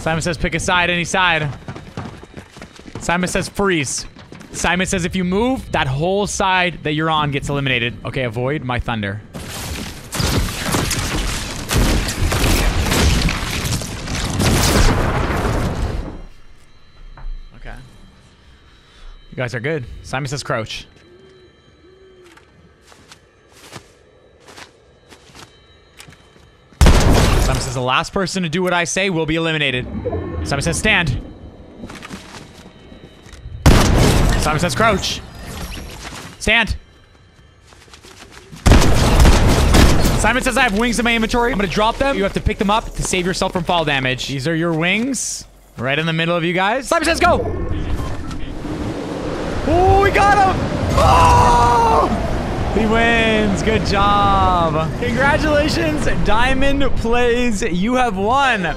Simon says pick a side, any side. Simon says freeze. Simon says if you move, that whole side that you're on gets eliminated. Okay, avoid my thunder. Okay. You guys are good. Simon says crouch. Simon says the last person to do what I say will be eliminated. Simon says stand. Simon says crouch. Stand. Simon says I have wings in my inventory. I'm gonna drop them. You have to pick them up to save yourself from fall damage. These are your wings. Right in the middle of you guys. Simon says go. Oh, we got him. Oh! He wins. Good job. Congratulations, Diamond Plays. You have won.